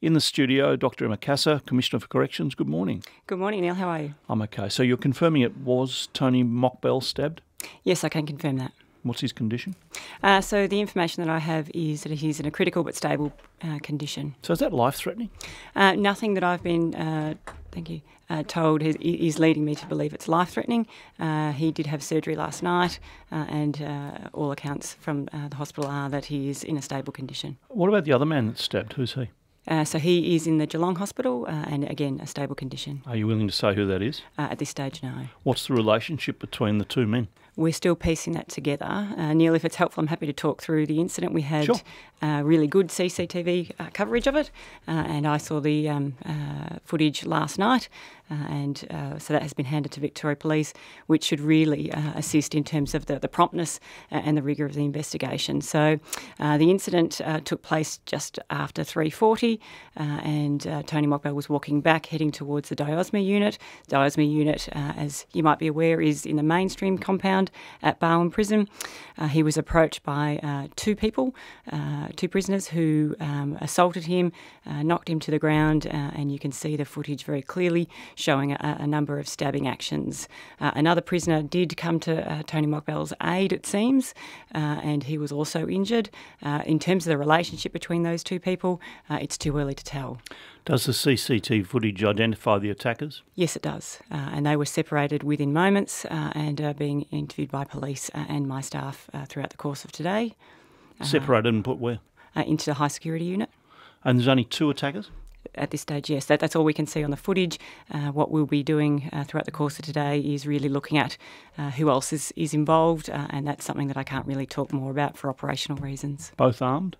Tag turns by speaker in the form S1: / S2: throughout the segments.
S1: In the studio, Dr. Emma Commissioner for Corrections. Good morning.
S2: Good morning, Neil. How are you?
S1: I'm okay. So you're confirming it was Tony Mokbel stabbed?
S2: Yes, I can confirm that.
S1: What's his condition?
S2: Uh, so the information that I have is that he's in a critical but stable uh, condition.
S1: So is that life threatening?
S2: Uh, nothing that I've been, uh, thank you, uh, told is, is, leading me to believe it's life threatening. Uh, he did have surgery last night, and all accounts from the hospital are that he is in a stable condition.
S1: What about the other man that's stabbed? Who's he?
S2: Uh, so he is in the Geelong Hospital uh, and again a stable condition.
S1: Are you willing to say who that is?
S2: Uh, at this stage, no.
S1: What's the relationship between the two men?
S2: We're still piecing that together. Uh, Neil, if it's helpful, I'm happy to talk through the incident. We had
S1: sure.
S2: Uh, really good CCTV uh, coverage of it, and I saw the um, footage last night. And so that has been handed to Victoria Police, which should really assist in terms of the, the promptness and the rigour of the investigation. So the incident took place just after 3:40. Uh, and uh, Tony Mokbel was walking back, heading towards the Diosma unit. The Diosma unit, uh, as you might be aware, is in the mainstream compound at Barwon Prison. Uh, he was approached by uh, two people, uh, two prisoners who um, assaulted him, knocked him to the ground, and you can see the footage very clearly showing a, a number of stabbing actions. another prisoner did come to Tony Mokbel's aid, it seems, and he was also injured. in terms of the relationship between those two people, it's too early to tell.
S1: Does the CCTV footage identify the attackers?
S2: Yes, it does. Uh, and they were separated within moments uh, and are being interviewed by police uh, and my staff uh, throughout the course of today.
S1: Uh, separated and put where?
S2: Uh, into the high security unit.
S1: And there's only two attackers?
S2: At this stage, yes. That, that's all we can see on the footage. Uh, what we'll be doing uh, throughout the course of today is really looking at uh, who else is, is involved, and that's something that I can't really talk more about for operational reasons.
S1: Both armed?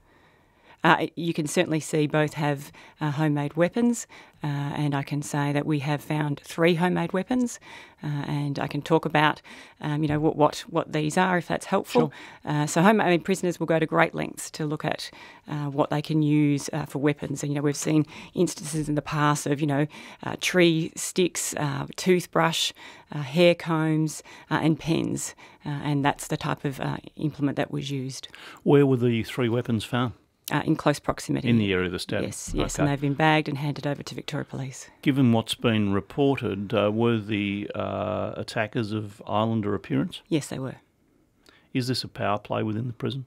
S2: Uh, you can certainly see both have uh, homemade weapons, uh, and I can say that we have found three homemade weapons, uh, and I can talk about, um, you know, what, what, what these are if that's helpful. Sure. Uh, so homemade prisoners will go to great lengths to look at uh, what they can use for weapons, and you know we've seen instances in the past of you know tree sticks, toothbrush, hair combs, and pens, and that's the type of implement that was used.
S1: Where were the three weapons found?
S2: Uh, in close proximity.
S1: In the area of the stab?
S2: Yes, yes, okay. and they've been bagged and handed over to Victoria Police.
S1: Given what's been reported, uh, were the uh, attackers of Islander appearance?
S2: Yes, they were.
S1: Is this a power play within the prison?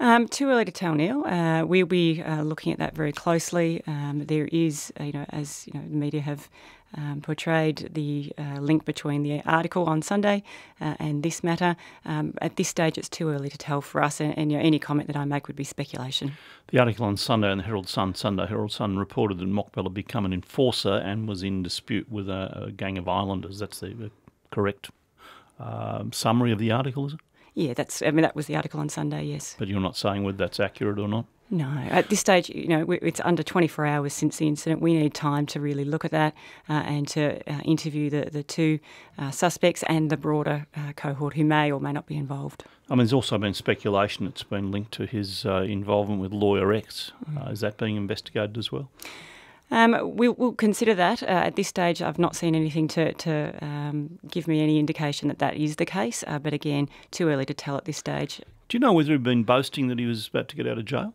S2: Um, too early to tell, Neil. Uh, we'll be uh, looking at that very closely. Um, there is, you know, as you know, the media have um, portrayed the uh, link between the article on Sunday uh, and this matter. Um, at this stage, it's too early to tell for us, and, and you know, any comment that I make would be speculation.
S1: The article on Sunday in the Herald Sun, Sunday Herald Sun, reported that Mokbel had become an enforcer and was in dispute with a, a gang of islanders. That's the, the correct um, summary of the article, is it?
S2: Yeah, that's. I mean, that was the article on Sunday. Yes.
S1: But you're not saying whether that's accurate or not.
S2: No, at this stage, you know, it's under 24 hours since the incident. We need time to really look at that uh, and to uh, interview the the two uh, suspects and the broader uh, cohort who may or may not be involved.
S1: I mean, there's also been speculation that's been linked to his uh, involvement with Lawyer X. Mm. is that being investigated as well?
S2: Um, we'll, we'll, consider that. Uh, at this stage, I've not seen anything to, to um, give me any indication that that is the case, uh, but again, too early to tell at this stage.
S1: Do you know whether he'd been boasting that he was about to get out of jail?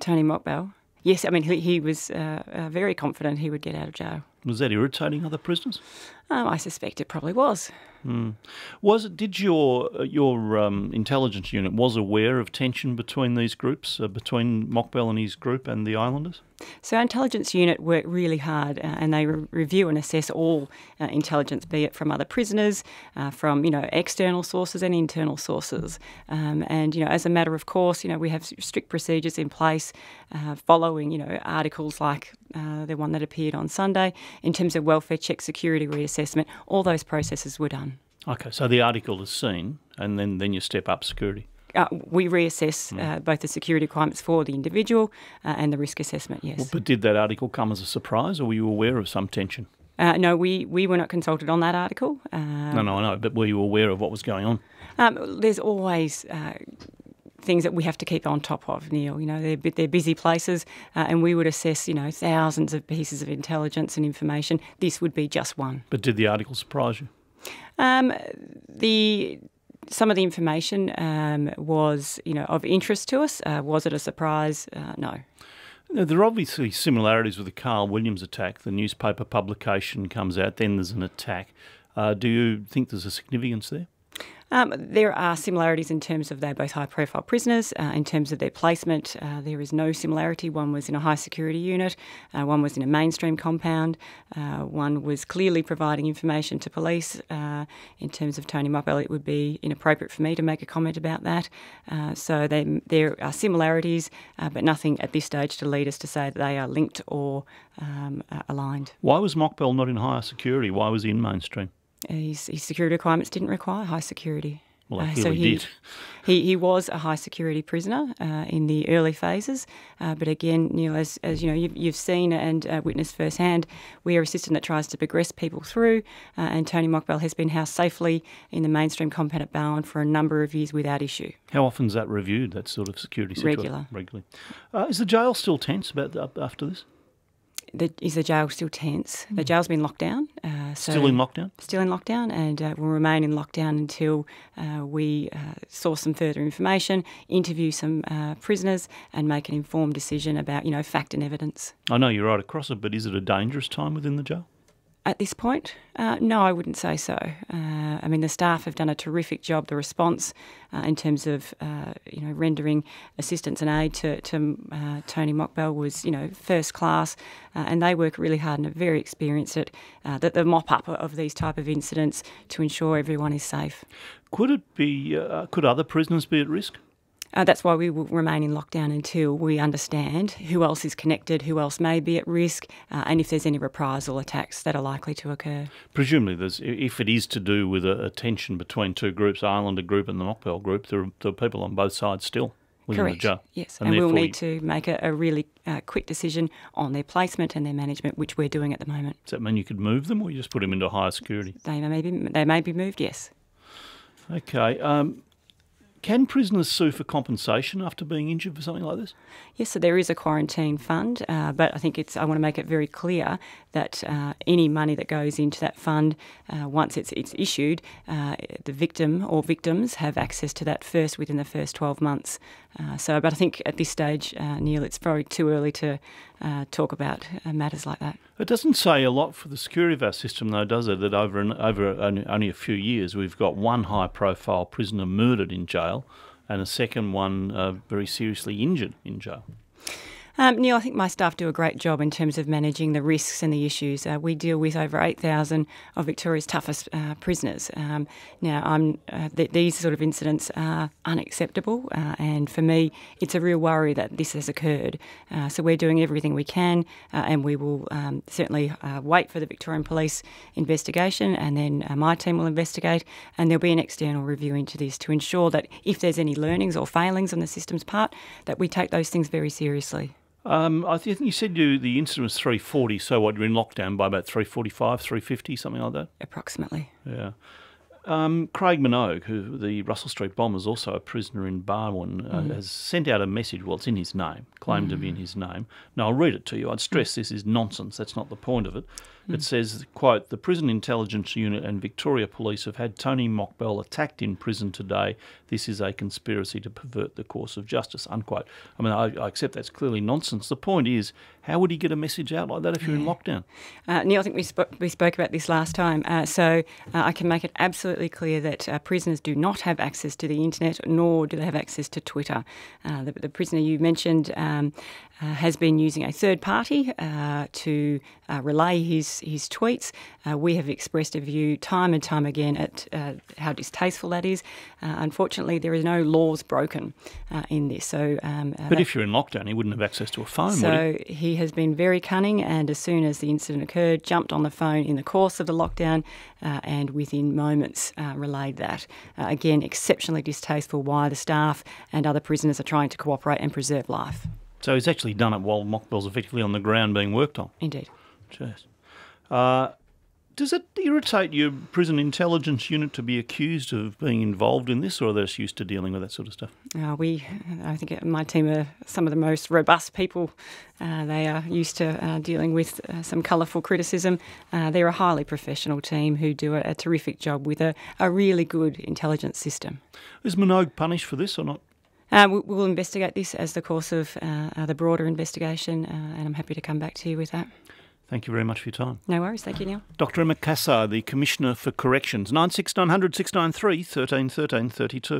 S2: Tony Mokbel? Yes, I mean, he, he was uh, uh very confident he would get out of jail.
S1: Was that irritating other prisoners?
S2: Um, I suspect it probably was.
S1: Mm. Was it? Did your uh, your um, intelligence unit was aware of tension between these groups, uh, between Mokbel and his group and the Islanders?
S2: So our intelligence unit work really hard, uh, and they re- review and assess all uh, intelligence, be it from other prisoners, uh, from you know external sources and internal sources. Um, and you know, as a matter of course, you know we have strict procedures in place, uh, following you know articles like the one that appeared on Sunday in terms of welfare check, security reassessment. All those processes were done.
S1: Okay, so the article is seen, and then, then you step up security.
S2: Uh, we reassess mm. uh, both the security requirements for the individual uh, and the risk assessment, yes.
S1: Well, but did that article come as a surprise, or were you aware of some tension?
S2: Uh, no, we, we were not consulted on that article.
S1: Um, no, no, I know, but were you aware of what was going on?
S2: Um, there's always uh, things that we have to keep on top of, Neil. You know, they're, they're busy places, uh, and we would assess, you know, thousands of pieces of intelligence and information. This would be just one.
S1: But did the article surprise you?
S2: Um, the some of the information um, was, you know, of interest to us. Uh, was it a surprise? Uh, no.
S1: Now, there are obviously similarities with the Carl Williams attack. The newspaper publication comes out, then there's an attack. Uh, do you think there's a significance there?
S2: Um, there are similarities in terms of they're both high profile prisoners. Uh, in terms of their placement, uh, there is no similarity. One was in a high security unit, uh, one was in a mainstream compound, uh, one was clearly providing information to police. Uh, in terms of Tony Mokbel, it would be inappropriate for me to make a comment about that. Uh, so they, there are similarities, but nothing at this stage to lead us to say that they are linked or um, aligned.
S1: Why was Mokbel not in higher security? Why was he in mainstream?
S2: His, his security requirements didn't require high security.
S1: Well, uh, so
S2: he,
S1: did.
S2: He, he was a high security prisoner uh, in the early phases, uh, but again, Neil, as, as you know, you've, you've seen and uh, witnessed firsthand, we are a system that tries to progress people through. Uh, and Tony Mokbel has been housed safely in the mainstream compound at Barwon for a number of years without issue.
S1: How often is that reviewed? That sort of security situation?
S2: Regular.
S1: Regularly. Uh, is the jail still tense about the, after this?
S2: The, is the jail still tense? The hmm. jail's been locked down.
S1: Uh, so still in lockdown?
S2: Still in lockdown and uh, will remain in lockdown until uh, we uh, source some further information, interview some uh, prisoners and make an informed decision about, you know, fact and evidence.
S1: I know you're right across it, but is it a dangerous time within the jail?
S2: At this point? Uh, no, I wouldn't say so. Uh, I mean, the staff have done a terrific job. The response uh, in terms of uh, you know rendering assistance and aid to, to uh, Tony Mokbel was you know first class, uh, and they work really hard and are very experienced at that the mop up of these type of incidents to ensure everyone is safe.
S1: Could it be? could other prisoners be at risk?
S2: Uh, that's why we will remain in lockdown until we understand who else is connected, who else may be at risk, uh, and if there's any reprisal attacks that are likely to occur.
S1: Presumably, there's, if it is to do with a, a tension between two groups, Islander group and the Mokbel group, there are, there are people on both sides still.
S2: Correct. Yes, and, and we'll need to make a, a really uh, quick decision on their placement and their management, which we're doing at the moment.
S1: Does that mean you could move them, or you just put them into higher security?
S2: They may be they may be moved. Yes.
S1: Okay. Um, can prisoners sue for compensation after being injured for something like this?
S2: Yes, so there is a quarantine fund, uh, but I think it's. I want to make it very clear that uh, any money that goes into that fund, uh, once it's it's issued, uh, the victim or victims have access to that first within the first twelve months. Uh, so, but I think at this stage, uh, Neil, it's probably too early to talk about matters like that.
S1: It doesn't say a lot for the security of our system, though, does it? That over an, over only, only a few years, we've got one high-profile prisoner murdered in jail, and a second one uh, very seriously injured in jail.
S2: Um, Neil, I think my staff do a great job in terms of managing the risks and the issues. Uh, we deal with over 8,000 of Victoria's toughest uh, prisoners. Um, now, uh, th- these sort of incidents are unacceptable, uh, and for me, it's a real worry that this has occurred. Uh, so we're doing everything we can, uh, and we will um, certainly wait for the Victorian Police investigation, and then my team will investigate, and there'll be an external review into this to ensure that if there's any learnings or failings on the system's part, that we take those things very seriously.
S1: Um, I think you said you the incident was 340. So what? You're in lockdown by about 345, 350, something like that.
S2: Approximately.
S1: Yeah. Um, Craig Minogue, who the Russell Street bomber, is also a prisoner in Barwon, uh, mm. has sent out a message. Well, it's in his name, claimed mm. to be in mm. his name. Now I'll read it to you. I'd stress this is nonsense. That's not the point of it. It says, "quote The Prison Intelligence Unit and Victoria Police have had Tony Mokbel attacked in prison today. This is a conspiracy to pervert the course of justice." Unquote. I mean, I, I accept that's clearly nonsense. The point is, how would he get a message out like that if you're in lockdown?
S2: Uh, Neil, I think we, sp- we spoke about this last time. Uh, so uh, I can make it absolutely clear that uh, prisoners do not have access to the internet, nor do they have access to Twitter. Uh, the, the, prisoner you mentioned um, uh, has been using a third party to relay his, his tweets. we have expressed a view time and time again at how distasteful that is. unfortunately, there is no laws broken in this. So, um,
S1: but if you're in lockdown, he wouldn't have access to a phone.
S2: So he? he has been very cunning, and as soon as the incident occurred, jumped on the phone in the course of the lockdown, uh, and within moments uh, relayed that. Uh, again, exceptionally distasteful. Why the staff and other prisoners are trying to cooperate and preserve life.
S1: So he's actually done it while Mokbel's effectively on the ground being worked on.
S2: Indeed.
S1: Jeez. Uh, does it irritate your prison intelligence unit to be accused of being involved in this, or are they just used to dealing with that sort of stuff?
S2: Uh, we, I think my team are some of the most robust people. Uh, they are used to uh, dealing with uh, some colourful criticism. Uh, they're a highly professional team who do a, a terrific job with a, a really good intelligence system.
S1: Is Minogue punished for this or not?
S2: Uh, we, will investigate this as the course of uh, the broader investigation, uh, and I'm happy to come back to you with that.
S1: Thank you very much for your time.
S2: No worries. Thank you, Neil.
S1: Dr. Emma Cassar, the Commissioner for Corrections, 96900 693 13 13 32.